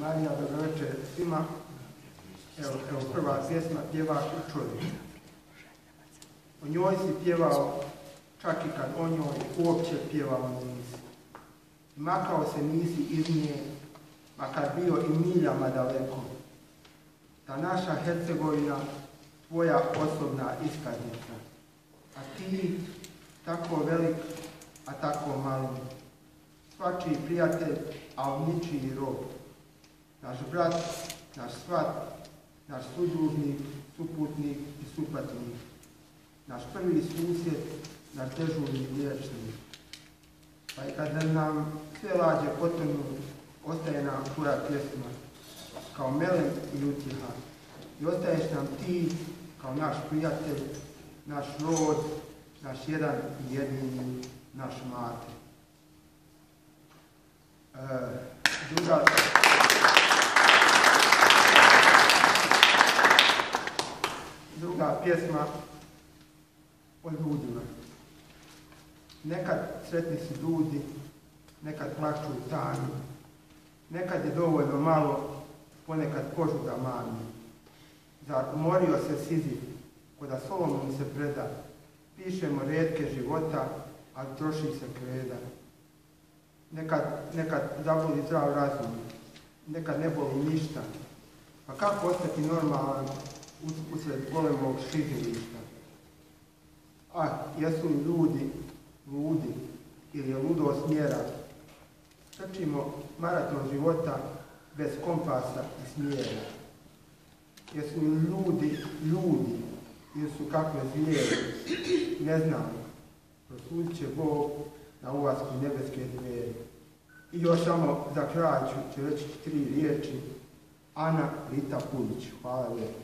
Marija, dobro večer svima. Evo, evo prva pjesma pjevaš u čovjek. O njoj si pjevao čak i kad o njoj uopće pjevao nisi. Makao se nisi iz nje, makar bio i miljama daleko. Ta naša Hercegovina, tvoja osobna iskaznica. A ti, tako velik, a tako mali. Svačiji prijatelj, a ničiji rob. Naš brat, naš svat, naš sudružnik, suputnik i supatnik. Naš prvi susjed, naš dežurni liječnik. Pa i kada nam sve lađe potonu, ostaje nam tvoja pjesma, kao melem i utjeha. I ostaješ nam ti, kao naš prijatelj, naš rod, naš jedan i jedini, naš mate. E, druga, pjesma o ljudima. Nekad sretni su ljudi, nekad plaću u tanju, nekad je dovoljno malo, ponekad kožu da mani. Zar umorio se sizi, koda Solomon se preda, pišemo redke života, ali troši se kreda. Nekad, nekad zdrav razum, nekad ne boli ništa. Pa kako ostati normalan usred golemog šizilišta? A, jesu li ljudi ludi ili je ludo smjera? Trčimo maraton života bez kompasa i smjera. Jesu li ljudi ljudi ili su kakve zvijere? Ne znam. Prosudit će Bog na ulasku nebeske dvijeri. I još samo za kraj ću, reći tri riječi. Ana Rita Pulić. Hvala lijepo.